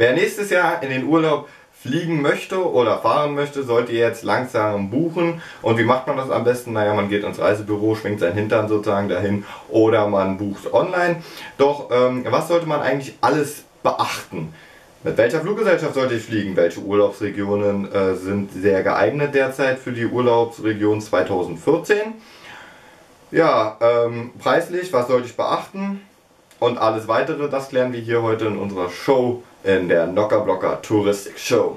Wer nächstes Jahr in den Urlaub fliegen möchte oder fahren möchte, sollte jetzt langsam buchen. Und wie macht man das am besten? Naja, man geht ins Reisebüro, schwingt seinen Hintern sozusagen dahin oder man bucht online. Doch ähm, was sollte man eigentlich alles beachten? Mit welcher Fluggesellschaft sollte ich fliegen? Welche Urlaubsregionen äh, sind sehr geeignet derzeit für die Urlaubsregion 2014? Ja, ähm, preislich, was sollte ich beachten? Und alles weitere, das klären wir hier heute in unserer Show in der Knockerblocker Touristik Show.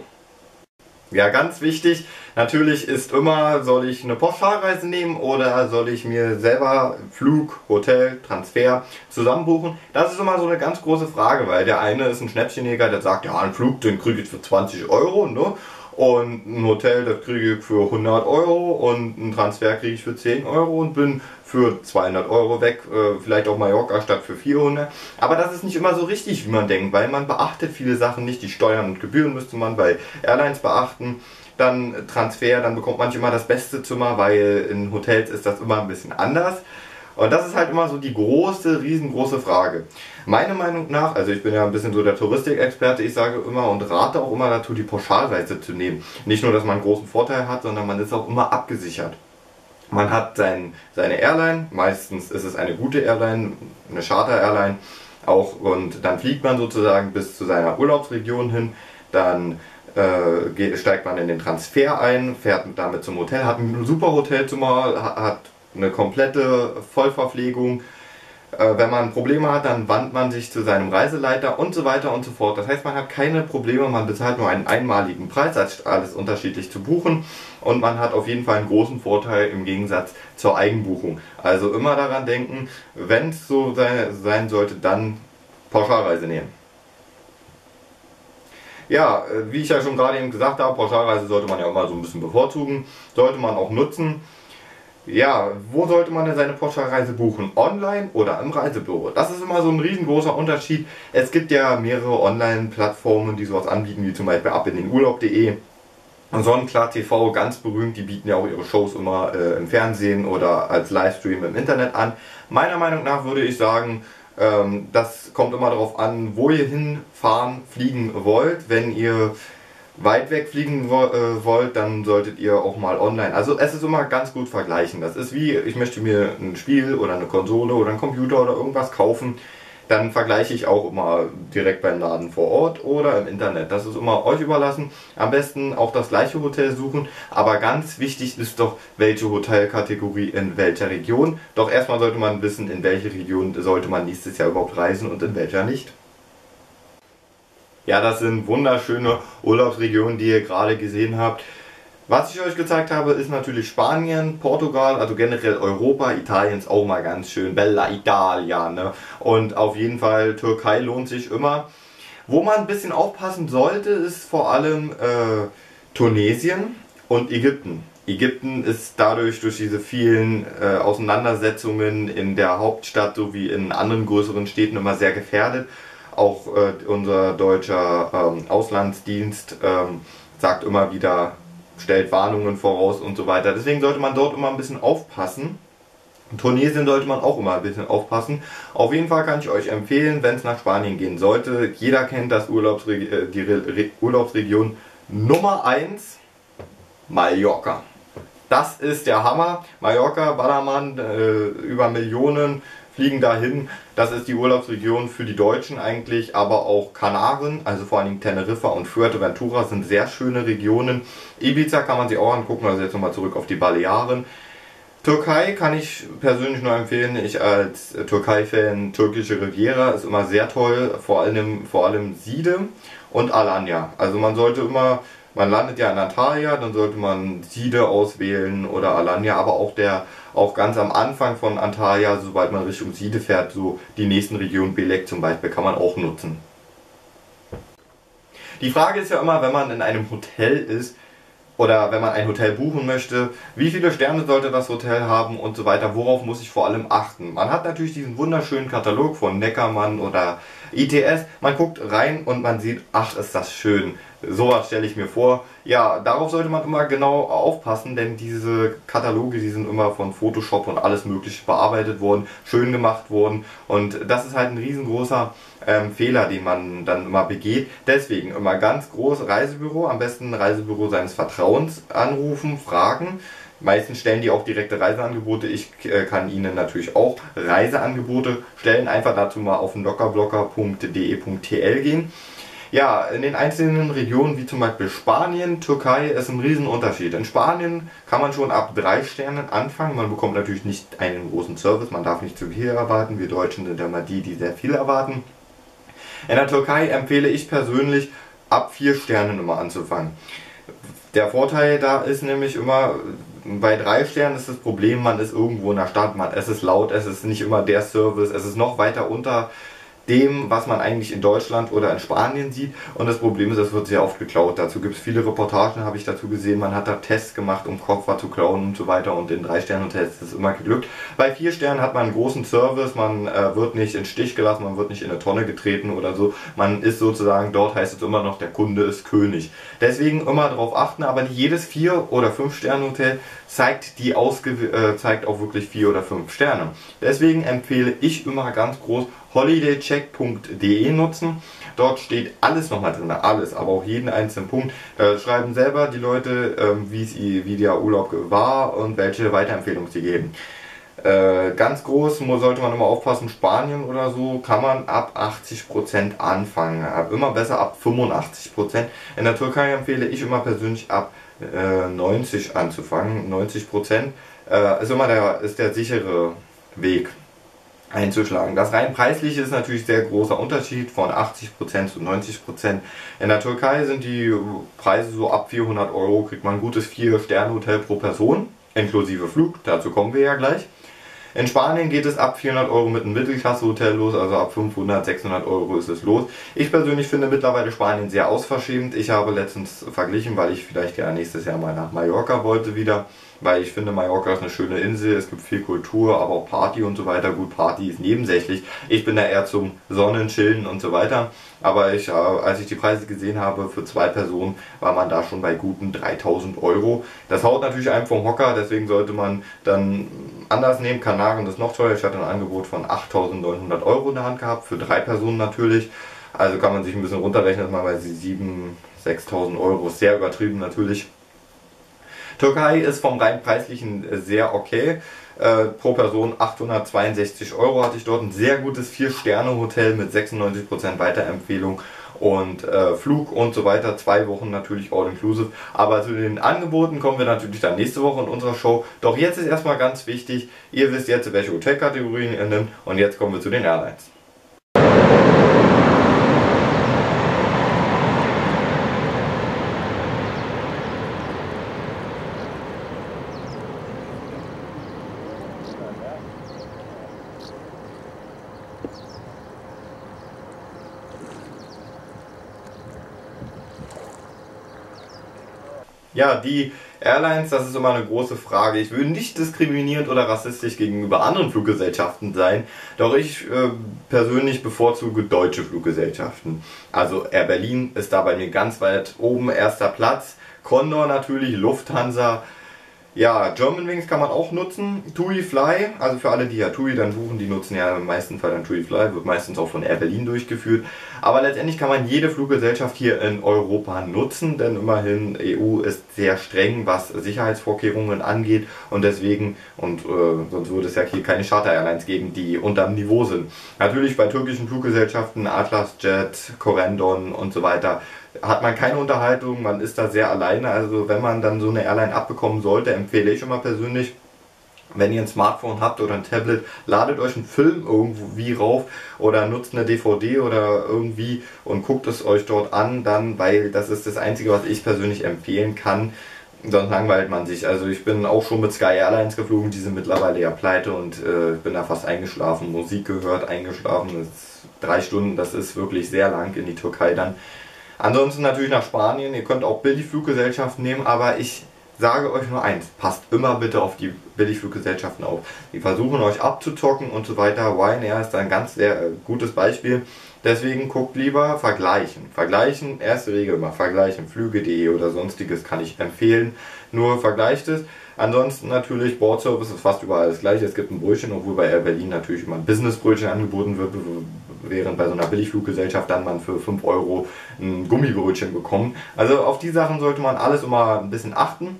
Ja, ganz wichtig, natürlich ist immer, soll ich eine Pauschalreise nehmen oder soll ich mir selber Flug, Hotel, Transfer zusammen buchen? Das ist immer so eine ganz große Frage, weil der eine ist ein Schnäppchenjäger, der sagt, ja, einen Flug, den kriege ich für 20 Euro, ne? Und ein Hotel, das kriege ich für 100 Euro und einen Transfer kriege ich für 10 Euro und bin für 200 Euro weg, äh, vielleicht auch Mallorca statt für 400. Aber das ist nicht immer so richtig, wie man denkt, weil man beachtet viele Sachen nicht. Die Steuern und Gebühren müsste man bei Airlines beachten. Dann Transfer, dann bekommt man nicht immer das beste Zimmer, weil in Hotels ist das immer ein bisschen anders. Und das ist halt immer so die große, riesengroße Frage. Meiner Meinung nach, also ich bin ja ein bisschen so der Touristikexperte, ich sage immer und rate auch immer dazu, die Pauschalreise zu nehmen. Nicht nur, dass man einen großen Vorteil hat, sondern man ist auch immer abgesichert. Man hat sein, seine Airline, meistens ist es eine gute Airline, eine Charter-Airline, auch und dann fliegt man sozusagen bis zu seiner Urlaubsregion hin, dann äh, steigt man in den Transfer ein, fährt damit zum Hotel, hat ein super Hotelzimmer, hat eine komplette Vollverpflegung, wenn man Probleme hat, dann wandt man sich zu seinem Reiseleiter und so weiter und so fort. Das heißt, man hat keine Probleme, man bezahlt nur einen einmaligen Preis, als alles unterschiedlich zu buchen und man hat auf jeden Fall einen großen Vorteil im Gegensatz zur Eigenbuchung. Also immer daran denken, wenn es so sein sollte, dann Pauschalreise nehmen. Ja, äh, wie ich ja schon gerade eben gesagt habe, Pauschalreise sollte man ja immer so ein bisschen bevorzugen, sollte man auch nutzen. Ja, wo sollte man denn seine Pauschalreise buchen? Online oder im Reisebüro? Das ist immer so ein riesengroßer Unterschied. Es gibt ja mehrere Online-Plattformen, die sowas anbieten, wie zum Beispiel abindenurlaub.de. Sonnenklar TV, ganz berühmt, die bieten ja auch ihre Shows immer äh, im Fernsehen oder als Livestream im Internet an. Meiner Meinung nach würde ich sagen, ähm, das kommt immer darauf an, wo ihr hinfahren, fliegen wollt. Wenn ihr weit weg fliegen äh, wollt, dann solltet ihr auch mal online. Also es ist immer ganz gut vergleichen. Das ist wie, ich möchte mir ein Spiel oder eine Konsole oder einen Computer oder irgendwas kaufen. Dann vergleiche ich auch immer direkt beim Laden vor Ort oder im Internet. Das ist immer euch überlassen. Am besten auch das gleiche Hotel suchen. Aber ganz wichtig ist doch, welche Hotelkategorie in welcher Region. Doch erstmal sollte man wissen, in welche Region sollte man nächstes Jahr überhaupt reisen und in welcher nicht. Ja, das sind wunderschöne Urlaubsregionen, die ihr gerade gesehen habt. Was ich euch gezeigt habe, ist natürlich Spanien, Portugal, also generell Europa, Italien ist auch mal ganz schön, Bella Italia, ne? Und auf jeden Fall Türkei lohnt sich immer. Wo man ein bisschen aufpassen sollte, ist vor allem äh, Tunesien und Ägypten. Ägypten ist dadurch durch diese vielen äh, Auseinandersetzungen in der Hauptstadt sowie in anderen größeren Städten immer sehr gefährdet auch äh, unser deutscher ähm, Auslandsdienst ähm, sagt immer wieder, stellt Warnungen voraus und so weiter. Deswegen sollte man dort immer ein bisschen aufpassen. In Tunesien sollte man auch immer ein bisschen aufpassen. Auf jeden Fall kann ich euch empfehlen, wenn es nach Spanien gehen sollte. Jeder kennt das Urlaubsre äh, die Re Urlaubsregion Nummer 1, Mallorca. Das ist der Hammer. Mallorca, Ballermann, äh, über Millionen fliegen dahin. Das ist die Urlaubsregion für die Deutschen eigentlich, aber auch Kanaren, also vor allem Teneriffa und Fuerteventura sind sehr schöne Regionen. Ibiza kann man sich auch angucken, also jetzt nochmal zurück auf die Balearen. Türkei kann ich persönlich nur empfehlen. Ich als Türkei-Fan, türkische Riviera ist immer sehr toll, vor allem, vor allem Side und Alanya. Also man sollte immer man landet ja in Antalya, dann sollte man Side auswählen oder Alanya, aber auch der auch ganz am Anfang von Antalya, sobald man Richtung Side fährt, so die nächsten Regionen Belek zum Beispiel, kann man auch nutzen. Die Frage ist ja immer, wenn man in einem Hotel ist, oder wenn man ein Hotel buchen möchte, wie viele Sterne sollte das Hotel haben und so weiter, worauf muss ich vor allem achten. Man hat natürlich diesen wunderschönen Katalog von Neckermann oder ITS, man guckt rein und man sieht, ach ist das schön, sowas stelle ich mir vor. Ja, darauf sollte man immer genau aufpassen, denn diese Kataloge, die sind immer von Photoshop und alles mögliche bearbeitet worden, schön gemacht worden und das ist halt ein riesengroßer ähm, Fehler, den man dann immer begeht. Deswegen immer ganz groß Reisebüro, am besten ein Reisebüro seines Vertrauens anrufen, fragen. Meistens stellen die auch direkte Reiseangebote. Ich äh, kann Ihnen natürlich auch Reiseangebote stellen. Einfach dazu mal auf lockerblocker.de.tl gehen. Ja, in den einzelnen Regionen wie zum Beispiel Spanien, Türkei ist ein Riesenunterschied. In Spanien kann man schon ab drei Sternen anfangen. Man bekommt natürlich nicht einen großen Service, man darf nicht zu viel erwarten. Wir Deutschen sind immer die, die sehr viel erwarten. In der Türkei empfehle ich persönlich ab vier Sternen immer anzufangen. Der Vorteil da ist nämlich immer, bei drei Sternen ist das Problem, man ist irgendwo in der Stadt, man, es ist laut, es ist nicht immer der Service, es ist noch weiter unter dem, was man eigentlich in Deutschland oder in Spanien sieht. Und das Problem ist, es wird sehr oft geklaut. Dazu gibt es viele Reportagen, habe ich dazu gesehen. Man hat da Tests gemacht, um Koffer zu klauen und so weiter. Und in drei Sternen Hotels ist es immer geglückt. Bei vier Sternen hat man einen großen Service. Man äh, wird nicht in Stich gelassen, man wird nicht in eine Tonne getreten oder so. Man ist sozusagen, dort heißt es immer noch, der Kunde ist König. Deswegen immer darauf achten, aber nicht jedes vier oder fünf Sterne Hotel zeigt die ausge äh, zeigt auch wirklich vier oder fünf Sterne. Deswegen empfehle ich immer ganz groß holidaycheck.de nutzen. Dort steht alles nochmal drin, alles, aber auch jeden einzelnen Punkt. Da schreiben selber die Leute, ähm, wie der Urlaub war und welche Weiterempfehlungen sie geben. Äh, ganz groß sollte man immer aufpassen, Spanien oder so kann man ab 80% anfangen. Immer besser ab 85%. In der Türkei empfehle ich immer persönlich ab äh, 90 anzufangen. 90% äh, ist immer der, ist der sichere Weg einzuschlagen. Das rein preisliche ist natürlich sehr großer Unterschied von 80% zu 90%. In der Türkei sind die Preise so ab 400 Euro, kriegt man ein gutes 4-Sterne-Hotel pro Person, inklusive Flug, dazu kommen wir ja gleich. In Spanien geht es ab 400 Euro mit einem Mittelklasse-Hotel los, also ab 500, 600 Euro ist es los. Ich persönlich finde mittlerweile Spanien sehr ausverschämt. Ich habe letztens verglichen, weil ich vielleicht ja nächstes Jahr mal nach Mallorca wollte wieder weil ich finde, Mallorca ist eine schöne Insel, es gibt viel Kultur, aber auch Party und so weiter. Gut, Party ist nebensächlich. Ich bin da eher zum Sonnen, Chillen und so weiter. Aber ich, äh, als ich die Preise gesehen habe, für zwei Personen war man da schon bei guten 3000 Euro. Das haut natürlich einem vom Hocker, deswegen sollte man dann anders nehmen. Kanaren ist noch teuer. Ich hatte ein Angebot von 8900 Euro in der Hand gehabt, für drei Personen natürlich. Also kann man sich ein bisschen runterrechnen, mal bei 7.000, 6.000 Euro. Sehr übertrieben natürlich. Türkei ist vom rein preislichen äh, sehr okay. Äh, pro Person 862 Euro hatte ich dort. Ein sehr gutes 4-Sterne-Hotel mit 96% Weiterempfehlung und äh, Flug und so weiter. Zwei Wochen natürlich all inclusive. Aber zu den Angeboten kommen wir natürlich dann nächste Woche in unserer Show. Doch jetzt ist erstmal ganz wichtig, ihr wisst jetzt, welche Hotelkategorien ihr nimmt. Und jetzt kommen wir zu den Airlines. Ja, die Airlines, das ist immer eine große Frage. Ich will nicht diskriminierend oder rassistisch gegenüber anderen Fluggesellschaften sein, doch ich äh, persönlich bevorzuge deutsche Fluggesellschaften. Also Air Berlin ist da bei mir ganz weit oben, erster Platz. Condor natürlich, Lufthansa, ja, Germanwings kann man auch nutzen. TUI Fly, also für alle, die ja TUI dann buchen, die nutzen ja im meisten Fall dann TUI Fly, wird meistens auch von Air Berlin durchgeführt. Aber letztendlich kann man jede Fluggesellschaft hier in Europa nutzen, denn immerhin EU ist sehr streng, was Sicherheitsvorkehrungen angeht und deswegen, und äh, sonst würde es ja hier keine Charter-Airlines geben, die unterm Niveau sind. Natürlich bei türkischen Fluggesellschaften, Atlas Jet, Corendon und so weiter, hat man keine Unterhaltung, man ist da sehr alleine. Also wenn man dann so eine Airline abbekommen sollte, empfehle ich immer persönlich, wenn ihr ein Smartphone habt oder ein Tablet, ladet euch einen Film irgendwie rauf oder nutzt eine DVD oder irgendwie und guckt es euch dort an, dann, weil das ist das Einzige, was ich persönlich empfehlen kann. Sonst langweilt man sich. Also ich bin auch schon mit Sky Airlines geflogen, die sind mittlerweile ja pleite und äh, bin da fast eingeschlafen, Musik gehört, eingeschlafen. drei Stunden, das ist wirklich sehr lang in die Türkei dann. Ansonsten natürlich nach Spanien. Ihr könnt auch Billigfluggesellschaften nehmen, aber ich sage euch nur eins, passt immer bitte auf die Billigfluggesellschaften auf. Die versuchen euch abzuzocken und so weiter. Ryanair ist ein ganz sehr äh, gutes Beispiel. Deswegen guckt lieber vergleichen. Vergleichen, erste Regel immer, vergleichen. Flüge.de oder sonstiges kann ich empfehlen. Nur vergleicht es. Ansonsten natürlich Bordservice ist fast überall das gleiche. Es gibt ein Brötchen, obwohl bei Air Berlin natürlich immer ein Businessbrötchen angeboten wird, während bei so einer Billigfluggesellschaft dann man für 5 Euro ein Gummibrötchen bekommt. Also auf die Sachen sollte man alles immer ein bisschen achten.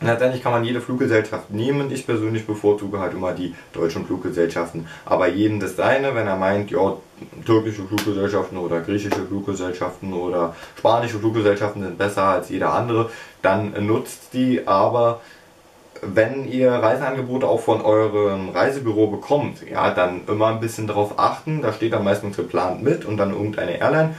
Letztendlich kann man jede Fluggesellschaft nehmen. Ich persönlich bevorzuge halt immer die deutschen Fluggesellschaften. Aber jeden das seine, wenn er meint, ja, türkische Fluggesellschaften oder griechische Fluggesellschaften oder spanische Fluggesellschaften sind besser als jeder andere, dann nutzt die. Aber wenn ihr Reiseangebote auch von eurem Reisebüro bekommt, ja, dann immer ein bisschen darauf achten. Da steht dann meistens geplant mit und dann irgendeine Airline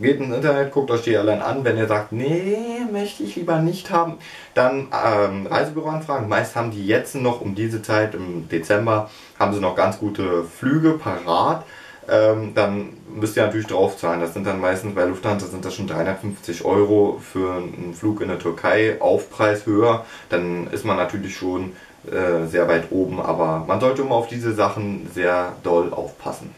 geht ins Internet, guckt euch die Airline an. Wenn ihr sagt, nee, möchte ich lieber nicht haben, dann ähm, Reisebüro anfragen. Meist haben die jetzt noch um diese Zeit im Dezember haben sie noch ganz gute Flüge parat. Ähm, dann müsst ihr natürlich drauf zahlen. Das sind dann meistens bei Lufthansa sind das schon 350 Euro für einen Flug in der Türkei, Aufpreis höher. Dann ist man natürlich schon äh, sehr weit oben, aber man sollte immer auf diese Sachen sehr doll aufpassen.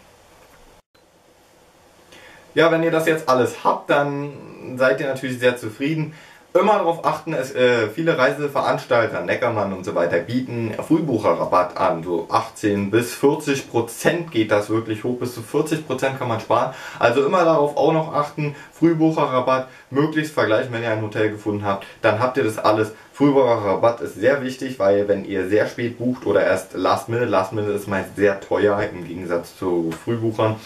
Ja, wenn ihr das jetzt alles habt, dann seid ihr natürlich sehr zufrieden. Immer darauf achten, es, äh, viele Reiseveranstalter, Neckermann und so weiter, bieten Frühbucherrabatt an. So 18 bis 40 Prozent geht das wirklich hoch, bis zu 40 Prozent kann man sparen. Also immer darauf auch noch achten, Frühbucherrabatt, möglichst vergleichen, wenn ihr ein Hotel gefunden habt, dann habt ihr das alles. Frühbucherrabatt ist sehr wichtig, weil wenn ihr sehr spät bucht oder erst Last Minute, Last Minute ist meist sehr teuer im Gegensatz zu Frühbuchern.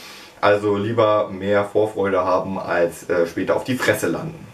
Also lieber mehr Vorfreude haben, als äh, später auf die Fresse landen.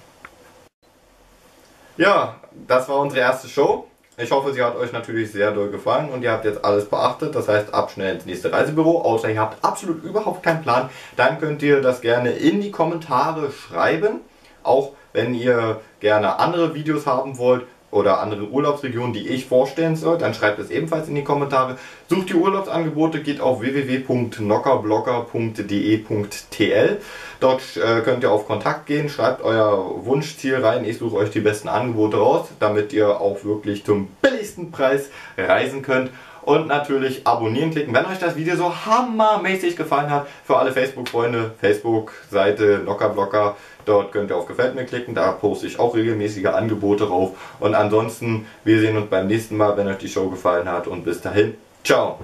Ja, das war unsere erste Show. Ich hoffe, sie hat euch natürlich sehr doll gefallen und ihr habt jetzt alles beachtet. Das heißt, ab schnell ins nächste Reisebüro. Außer ihr habt absolut überhaupt keinen Plan, dann könnt ihr das gerne in die Kommentare schreiben. Auch wenn ihr gerne andere Videos haben wollt, oder andere Urlaubsregionen, die ich vorstellen soll, dann schreibt es ebenfalls in die Kommentare. Sucht die Urlaubsangebote, geht auf www.knockerblogger.de.tl. Dort äh, könnt ihr auf Kontakt gehen, schreibt euer Wunschziel rein. Ich suche euch die besten Angebote raus, damit ihr auch wirklich zum billigsten Preis reisen könnt. Und natürlich abonnieren klicken, wenn euch das Video so hammermäßig gefallen hat. Für alle Facebook-Freunde, Facebook-Seite Knockerblocker. Dort könnt ihr auf Gefällt mir klicken, da poste ich auch regelmäßige Angebote drauf. Und ansonsten, wir sehen uns beim nächsten Mal, wenn euch die Show gefallen hat. Und bis dahin, ciao!